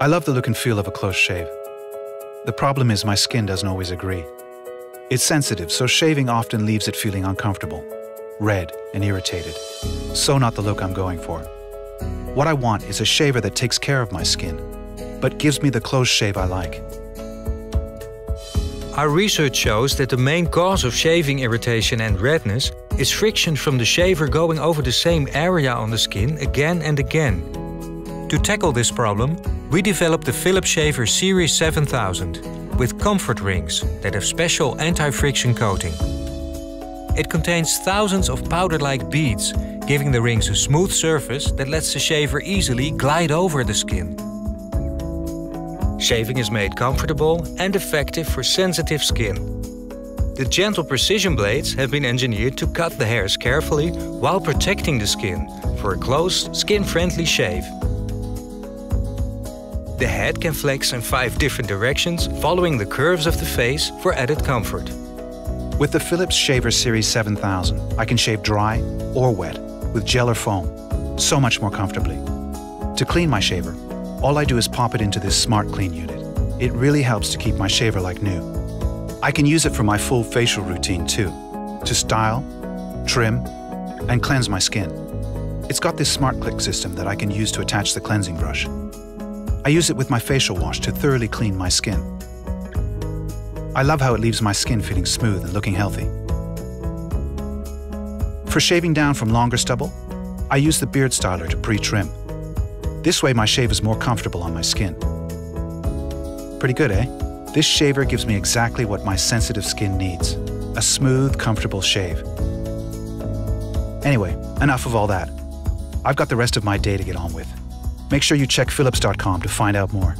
I love the look and feel of a close shave. The problem is my skin doesn't always agree. It's sensitive, so shaving often leaves it feeling uncomfortable, red, and irritated. So not the look I'm going for. What I want is a shaver that takes care of my skin, but gives me the close shave I like. Our research shows that the main cause of shaving irritation and redness is friction from the shaver going over the same area on the skin again and again. To tackle this problem, we developed the Philips Shaver Series 7000 with comfort rings that have special anti-friction coating. It contains thousands of powder-like beads, giving the rings a smooth surface that lets the shaver easily glide over the skin. Shaving is made comfortable and effective for sensitive skin. The gentle precision blades have been engineered to cut the hairs carefully while protecting the skin for a close, skin-friendly shave. The head can flex in five different directions, following the curves of the face for added comfort. With the Philips Shaver Series 7000, I can shave dry or wet with gel or foam, so much more comfortably. To clean my shaver, all I do is pop it into this Smart Clean unit. It really helps to keep my shaver like new. I can use it for my full facial routine too, to style, trim, and cleanse my skin. It's got this smart click system that I can use to attach the cleansing brush. I use it with my facial wash to thoroughly clean my skin. I love how it leaves my skin feeling smooth and looking healthy. For shaving down from longer stubble, I use the beard styler to pre-trim. This way my shave is more comfortable on my skin. Pretty good, eh? This shaver gives me exactly what my sensitive skin needs. A smooth, comfortable shave. Anyway, enough of all that. I've got the rest of my day to get on with. Make sure you check philips.com to find out more.